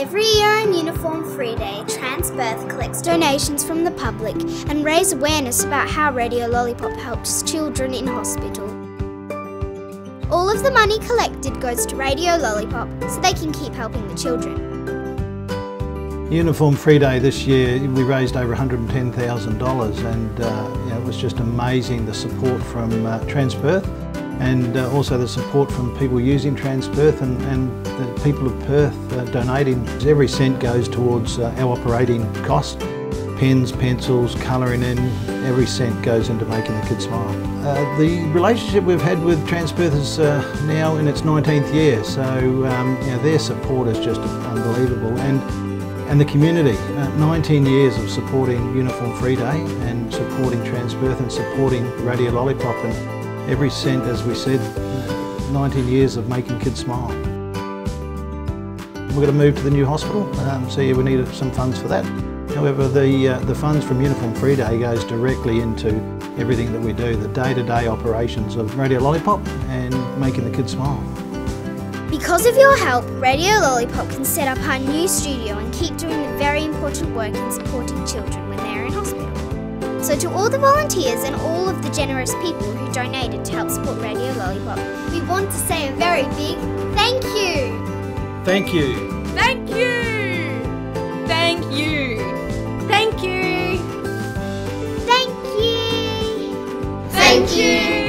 Every year on Uniform Free Day, Transperth collects donations from the public and raise awareness about how Radio Lollipop helps children in hospital. All of the money collected goes to Radio Lollipop so they can keep helping the children. Uniform Free Day this year we raised over $110,000 and uh, you know, it was just amazing the support from uh, Transperth and uh, also the support from people using Transperth and, and the people of Perth uh, donating. Every cent goes towards uh, our operating cost. Pens, pencils, colouring in, every cent goes into making the kids smile. Uh, the relationship we've had with Transperth is now in its 19th year so um, you know, their support is just unbelievable. and and the community. Uh, 19 years of supporting Uniform Free Day and supporting Transperth and supporting Radio Lollipop and every cent, as we said, 19 years of making kids smile. We're going to move to the new hospital, um, so yeah, we need some funds for that. However, the, uh, the funds from Uniform Free Day goes directly into everything that we do, the day-to-day -day operations of Radio Lollipop and making the kids smile. Because of your help, Radio Lollipop can set up our new studio and keep doing the very important work in supporting children when they're in hospital. So to all the volunteers and all generous people who donated to help support Radio Lollipop. We want to say a very big thank you! Thank you! Thank you! Thank you! Thank you! Thank you! Thank you!